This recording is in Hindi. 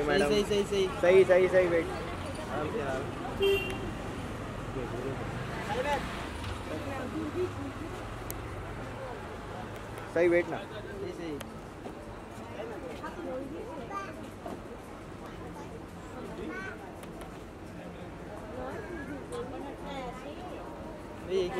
सही सही मैडम। सही सही सही। सही सही सही वेट। सही वेट ना। सही सही। भाई एक